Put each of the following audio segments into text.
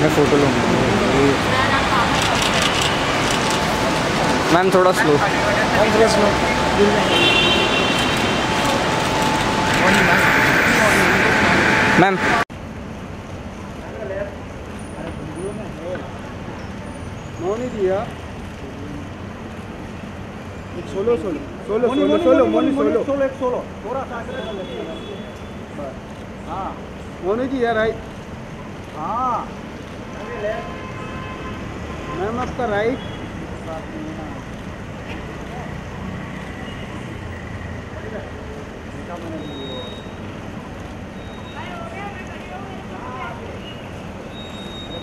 मैं फ़ोटो लूँगा। मैम थोड़ा स्लो थोड़ा स्लो मैम। मौनी दिया। Solo solo solo solo solo Mauni solo solo एक सोलो थोड़ा सा हाँ मौनी जी है राइट हाँ मैम आपका राइट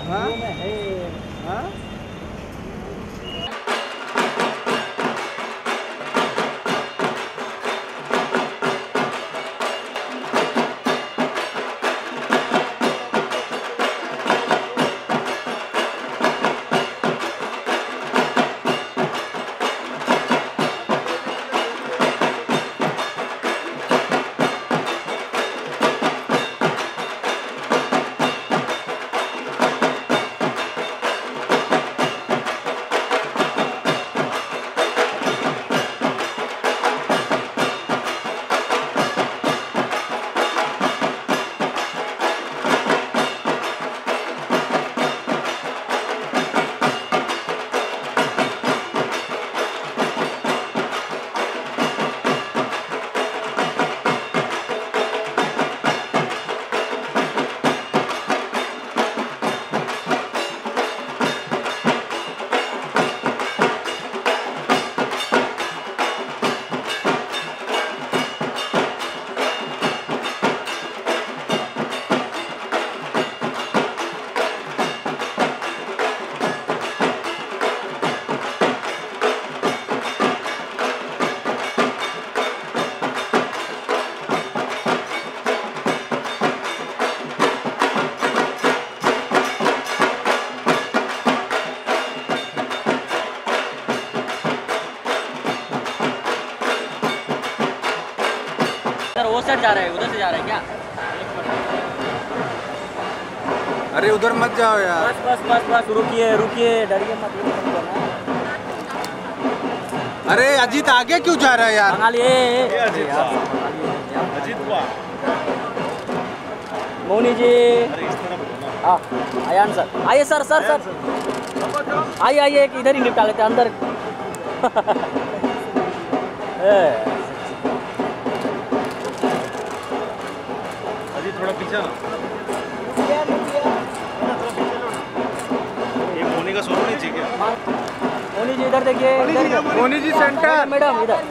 हाँ हाँ वो साइड जा रहा है उधर से जा रहा है क्या? अरे उधर मत जाओ यार। बस बस बस बस रुकिए रुकिए डरिए मत करना। अरे अजीत आगे क्यों जा रहा है यार? बंगाली अजीत हुआ मौनी जी। हाँ सर। आइए सर सर सर। आइए आइए इधर ही निपटा लेते हैं अंदर। पीछे ये मोनी का सोना नहीं चाहिए मौनी जी इधर देखिए मोनी जी सेंटर मैडम इधर।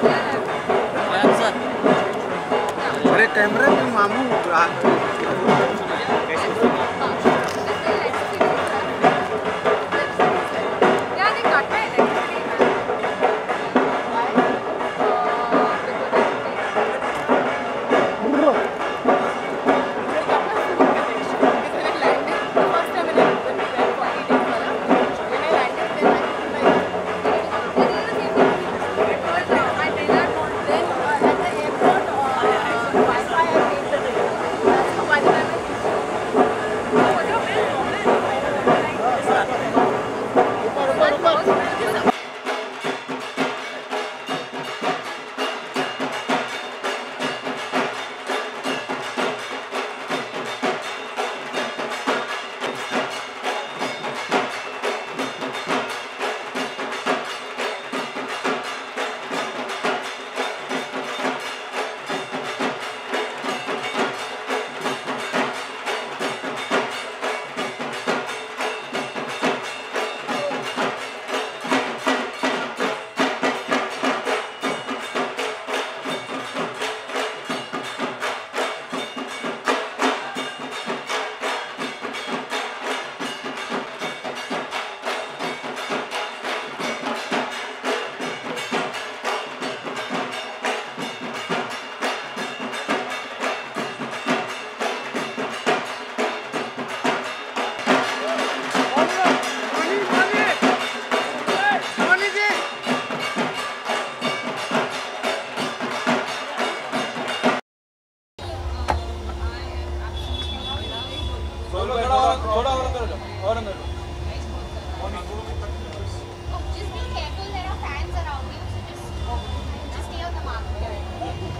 अयान सर अरे कैमरा में मामू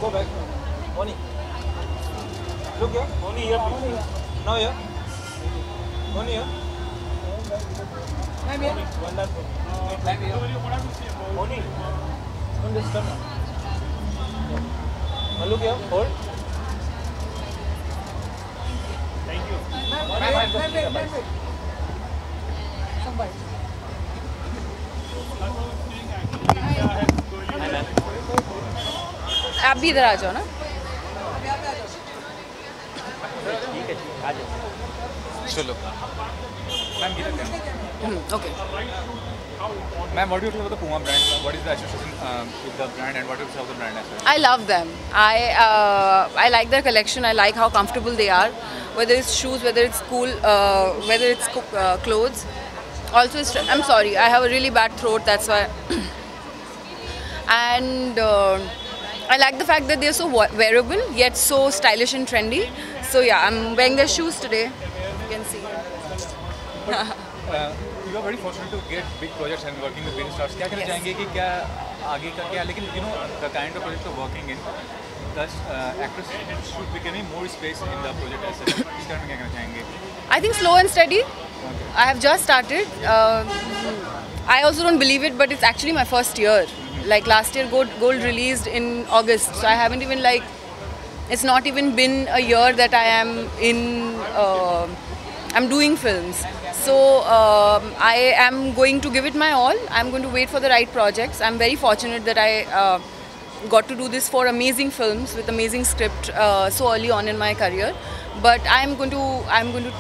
Go back. Oni. Look here. Oni here. Please. Now here. Oni here. Ma'am here. One last one. Here. Oni. Don't disturb. Now look here. Hold. Thank you. Ma'am, ma'am, ma'am, ma'am. Somebody. आप भी इधर आ जाओ ना चलो ma'am okay ma'am what do you about the Puma brand? What is the association um, with the brand and what do you say of the brand as well? I love them. I uh, I like their collection. I like how comfortable they are. Whether it's shoes, whether it's cool, uh, whether it's uh, clothes. Also, it's, I'm sorry. I have a really bad throat. That's why. and uh, I like the fact that they're so wa- wearable yet so stylish and trendy. So yeah, I'm wearing their shoes today. You can see. Uh, you are very fortunate to get big projects and working with big stars. क्या कहना Yes. चाहेंगे कि क्या आगे का क्या लेकिन you know the kind of project you're working in, the uh, actors should be getting more space in the project as such. इस कारण में क्या कहना चाहेंगे? I think slow and steady. I have just started. Uh, I also don't believe it, but it's actually my first year. Like last year, Gold, Gold released in August, so I haven't even like. It's not even been a year that I am in. Uh, I'm doing films, so um, I am going to give it my all. I'm going to wait for the right projects. I'm very fortunate that I. Uh, got to do this for amazing films with amazing script uh, so early on in my career but i'm going to i'm going to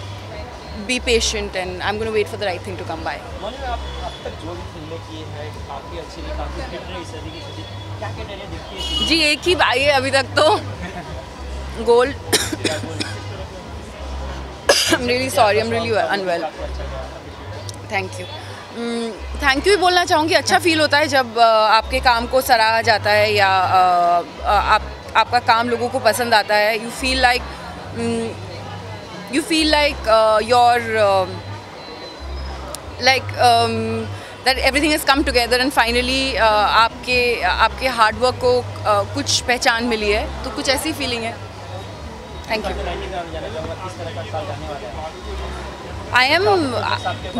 be patient and i'm going to wait for the right thing to come by. जो एक ही आई है अभी तक तो। Gold I am really sorry I am really unwell thank you thank you बोलना चाहूँगी अच्छा feel होता है जब आपके काम को सराहा जाता है या आप आपका काम लोगों को पसंद आता है। You feel like you feel like your like um, that everything has come together and finally uh, आपके आपके हार्ड वर्क को uh, कुछ पहचान मिली है तो कुछ ऐसी फीलिंग है थैंक यू है I am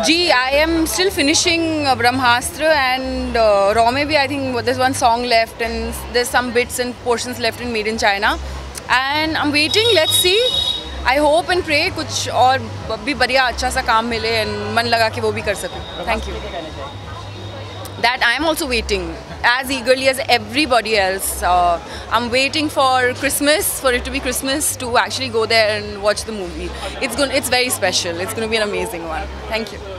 ji I am still finishing Brahmastra and raw में भी I think there's one song left and there's some bits and portions left in made in china and i'm waiting let's see I hope and pray कुछ और भी बढ़िया अच्छा सा काम मिले एंड मन लगा कि वो भी कर सकूँ। Thank you that I am also waiting as eagerly as everybody else I am waiting for Christmas for it to be Christmas to actually go there and watch the movie it's it's very special it's gonna be an amazing one thank you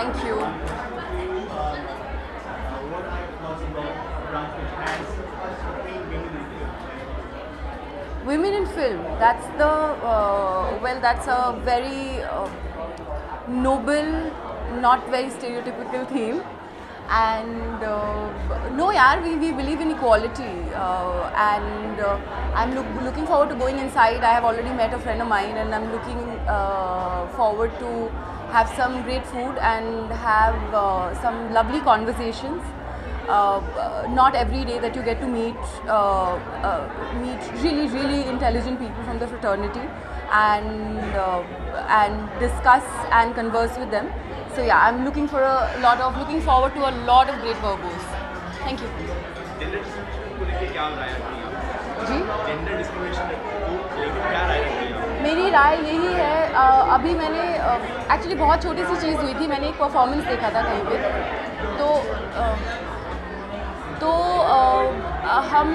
Thank you. Women in film. That's the uh, well. That's a very uh, noble, not very stereotypical theme. And uh, no, yaar, we, we believe in equality. Uh, and uh, I'm look, looking forward to going inside. I have already met a friend of mine, and I'm looking uh, forward to have some great food and have uh, some lovely conversations. Uh, not every day that you get to meet uh, uh, meet really really intelligent people from the fraternity and uh, and discuss and converse with them. So yeah, I'm looking for a lot of looking forward to a lot of great verbos. Thank you. Gender discrimination को लेके क्या राय रखती हैं आप जी gender discrimination को लेके क्या राय रखती हैं आप मेरी राय यही है अभी मैंने एक्चुअली बहुत छोटी सी चीज़ हुई थी मैंने एक परफॉर्मेंस देखा था कहीं पे। तो तो हम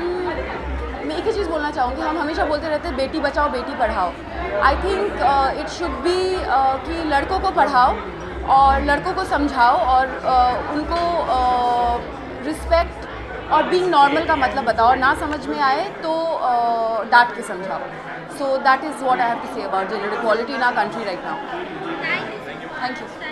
मैं एक ही चीज़ बोलना चाहूँगी हम हमेशा बोलते रहते हैं बेटी बचाओ बेटी पढ़ाओ। I think it should be कि लड़कों को पढ़ाओ और लड़कों को समझाओ और अ, उनको रिस्पेक्ट uh, और बीइंग नॉर्मल का मतलब बताओ। और ना समझ में आए तो अ, डांट के समझाओ। So that is what I have to say about gender equality in our country right now. Thank you. Thank you.